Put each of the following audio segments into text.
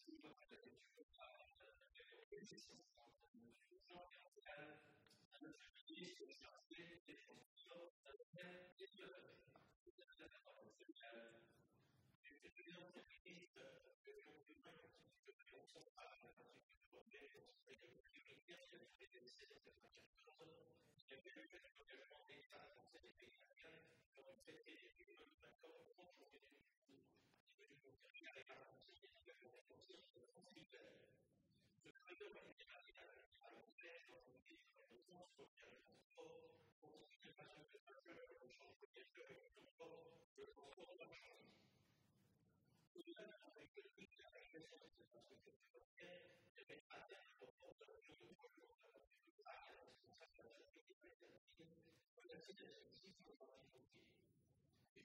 Je suis le premier ministre de l'Union du Monde, qui est le plus grand centre de la part de l'Union européenne, qui a été dénoncé en 1994, qui a été le plus grand engagement des États français et des pays africains pour traiter les humains du Monde d'accord au cours de l'Union. Le crédit à la carte, c'est qu'il y a une nouvelle renforcée sur le transit de l'air. Ce crédit à la carte, c'est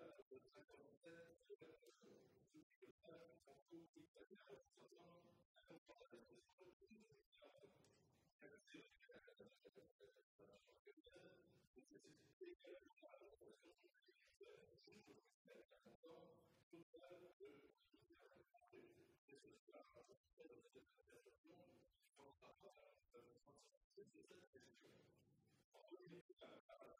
En 2019,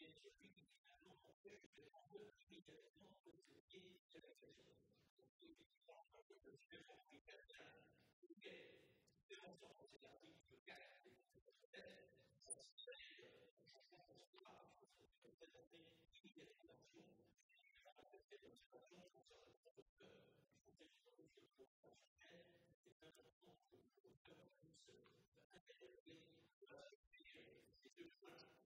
et celui qui finalement fait de la bonne méditation de ce qui est de la question. Donc celui qui prend un peu de ce que j'ai envie de faire, il est devant son article 4 et son thème, son système, son changement de soi, son présenter l'identification, cette observation concerne le producteur. Il faut être sûr que le producteur sujet, c'est important que le producteur puisse interroger, doit se dire, c'est deux choses.